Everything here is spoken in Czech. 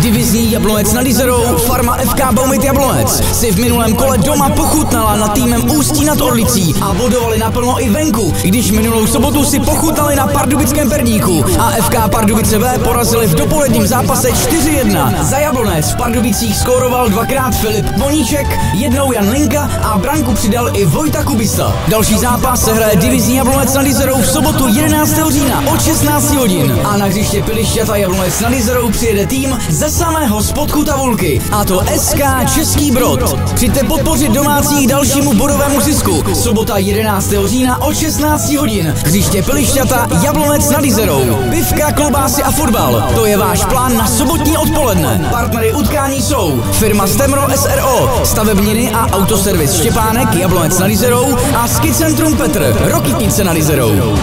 Divizní Jablonec nad Jizerou, farma FK Baumit Jablonec si v minulém kole doma pochutnala nad týmem Ústí nad Orlicí a bodovali naplno i venku, když minulou sobotu si pochutnali na pardubickém perníku a FK Pardubice B porazili v dopoledním zápase 4-1. Za Jablonec v Pardubicích skóroval dvakrát Filip Boníček, jednou Jan Linka a branku přidal i Vojta Kubista. Další zápas se hraje Divizní Jablonec nad Jizerou v sobotu 11. října od 16 hodin a na hřiště Pilišťata Jablonec nad Jizerou přijede tým ze samého spodku tabulky a to SK Český Brod. Přijďte podpořit domácích dalšímu bodovému zisku. Sobota 11. října od 16 hodin. Hřiště Pilišťata Jablonec nad Jizerou. Pivka, klobásy a fotbal. To je váš plán na sobotní odpoledne. Partnery utkání jsou firma Stemro SRO, stavebniny a autoservis Štěpánek Jablonec nad Jizerou a Ski Centrum Petr, Rokitnice nad Jizerou.